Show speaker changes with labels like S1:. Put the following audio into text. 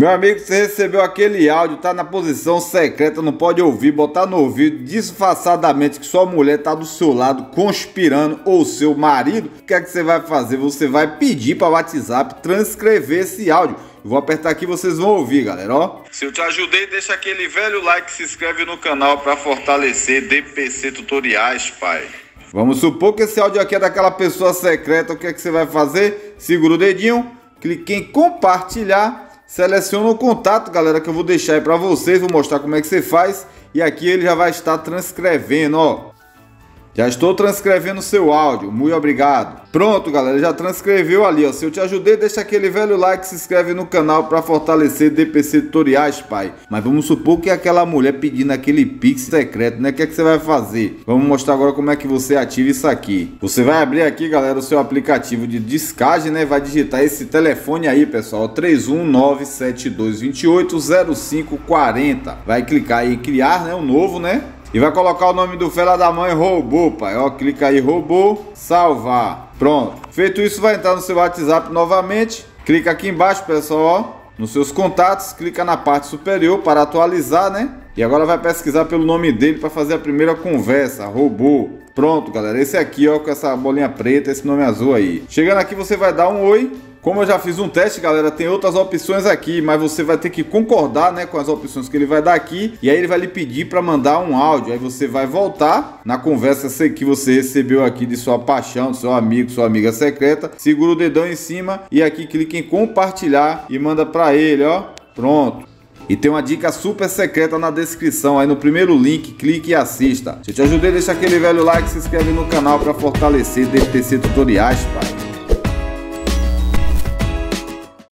S1: Meu amigo, você recebeu aquele áudio, tá na posição secreta, não pode ouvir, botar no ouvido disfarçadamente que sua mulher tá do seu lado conspirando ou seu marido. O que é que você vai fazer? Você vai pedir para o WhatsApp transcrever esse áudio. Eu vou apertar aqui vocês vão ouvir, galera, ó. Se eu te ajudei, deixa aquele velho like, se inscreve no canal para fortalecer DPC Tutoriais, pai. Vamos supor que esse áudio aqui é daquela pessoa secreta, o que é que você vai fazer? Segura o dedinho, clique em compartilhar Seleciona o contato, galera, que eu vou deixar aí para vocês, vou mostrar como é que você faz. E aqui ele já vai estar transcrevendo, ó. Já estou transcrevendo seu áudio, muito obrigado. Pronto, galera, já transcreveu ali, ó. Se eu te ajudei, deixa aquele velho like, se inscreve no canal para fortalecer DPC Tutoriais, pai. Mas vamos supor que é aquela mulher pedindo aquele pix secreto, né? O que é que você vai fazer? Vamos mostrar agora como é que você ativa isso aqui. Você vai abrir aqui, galera, o seu aplicativo de descagem, né? Vai digitar esse telefone aí, pessoal, 31972280540. Vai clicar em criar, né? Um novo, né? E vai colocar o nome do fela da mãe robô, pai. Ó, clica aí robô, salvar. Pronto. Feito isso, vai entrar no seu WhatsApp novamente. Clica aqui embaixo, pessoal, ó. Nos seus contatos, clica na parte superior para atualizar, né? E agora vai pesquisar pelo nome dele para fazer a primeira conversa, robô. Pronto, galera. Esse aqui, ó, com essa bolinha preta, esse nome azul aí. Chegando aqui, você vai dar um oi como eu já fiz um teste, galera, tem outras opções aqui, mas você vai ter que concordar, né, com as opções que ele vai dar aqui, e aí ele vai lhe pedir para mandar um áudio. Aí você vai voltar na conversa que você recebeu aqui de sua paixão, seu amigo, sua amiga secreta, segura o dedão em cima e aqui clica em compartilhar e manda para ele, ó. Pronto. E tem uma dica super secreta na descrição, aí no primeiro link, clique e assista. Se eu te ajudei, deixa aquele velho like, se inscreve no canal para fortalecer DPC Tutoriais, pai.